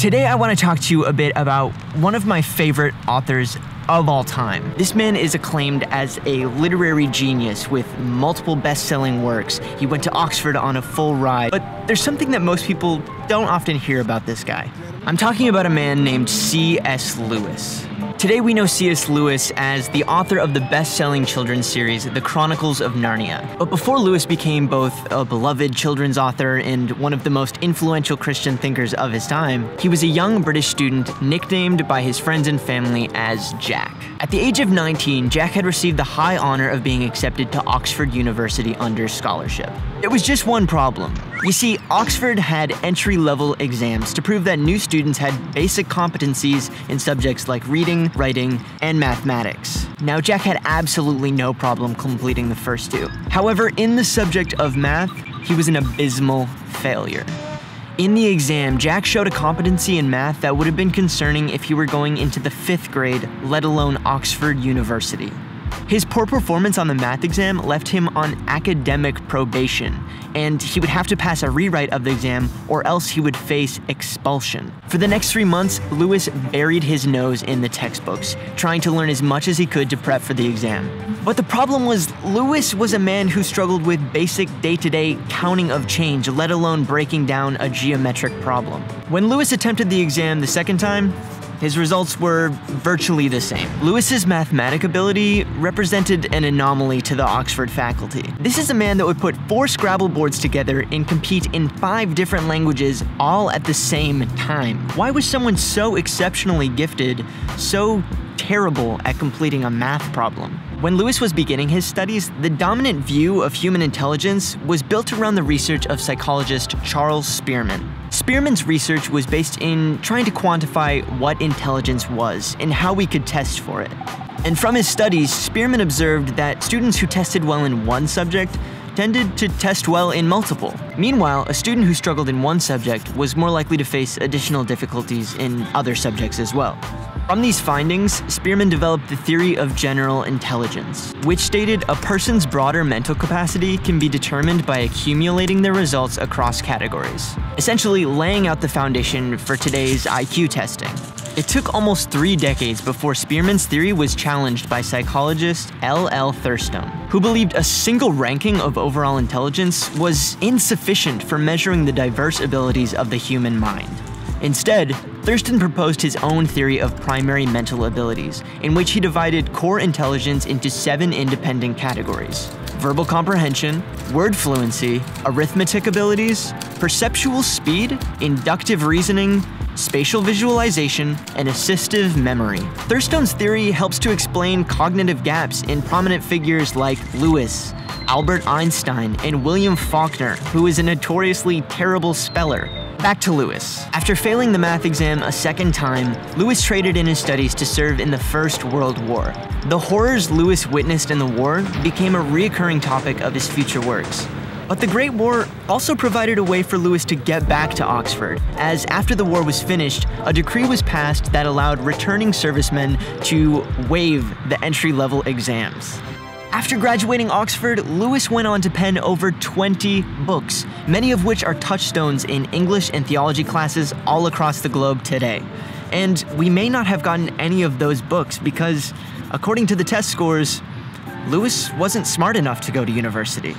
Today, I want to talk to you a bit about one of my favorite authors of all time. This man is acclaimed as a literary genius with multiple best selling works. He went to Oxford on a full ride, but there's something that most people don't often hear about this guy. I'm talking about a man named C.S. Lewis. Today we know C.S. Lewis as the author of the best-selling children's series, The Chronicles of Narnia. But before Lewis became both a beloved children's author and one of the most influential Christian thinkers of his time, he was a young British student nicknamed by his friends and family as Jack. At the age of 19, Jack had received the high honor of being accepted to Oxford University under scholarship. There was just one problem. You see, Oxford had entry-level exams to prove that new students had basic competencies in subjects like reading, writing, and mathematics. Now, Jack had absolutely no problem completing the first two. However, in the subject of math, he was an abysmal failure. In the exam, Jack showed a competency in math that would have been concerning if he were going into the fifth grade, let alone Oxford University. His poor performance on the math exam left him on academic probation, and he would have to pass a rewrite of the exam or else he would face expulsion. For the next three months, Lewis buried his nose in the textbooks, trying to learn as much as he could to prep for the exam. But the problem was, Lewis was a man who struggled with basic day to day counting of change, let alone breaking down a geometric problem. When Lewis attempted the exam the second time, his results were virtually the same. Lewis's mathematic ability represented an anomaly to the Oxford faculty. This is a man that would put four Scrabble boards together and compete in five different languages all at the same time. Why was someone so exceptionally gifted so terrible at completing a math problem? When Lewis was beginning his studies, the dominant view of human intelligence was built around the research of psychologist Charles Spearman. Spearman's research was based in trying to quantify what intelligence was and how we could test for it. And from his studies, Spearman observed that students who tested well in one subject tended to test well in multiple. Meanwhile, a student who struggled in one subject was more likely to face additional difficulties in other subjects as well. From these findings, Spearman developed the theory of general intelligence, which stated a person's broader mental capacity can be determined by accumulating their results across categories, essentially laying out the foundation for today's IQ testing. It took almost three decades before Spearman's theory was challenged by psychologist L. L. Thurstone, who believed a single ranking of overall intelligence was insufficient for measuring the diverse abilities of the human mind. Instead, Thurstone proposed his own theory of primary mental abilities, in which he divided core intelligence into seven independent categories verbal comprehension, word fluency, arithmetic abilities, perceptual speed, inductive reasoning, spatial visualization, and assistive memory. Thurstone's theory helps to explain cognitive gaps in prominent figures like Lewis, Albert Einstein, and William Faulkner, who is a notoriously terrible speller. Back to Lewis. After failing the math exam a second time, Lewis traded in his studies to serve in the First World War. The horrors Lewis witnessed in the war became a reoccurring topic of his future works. But the Great War also provided a way for Lewis to get back to Oxford, as after the war was finished, a decree was passed that allowed returning servicemen to waive the entry level exams. After graduating Oxford, Lewis went on to pen over 20 books, many of which are touchstones in English and theology classes all across the globe today. And we may not have gotten any of those books because, according to the test scores, Lewis wasn't smart enough to go to university.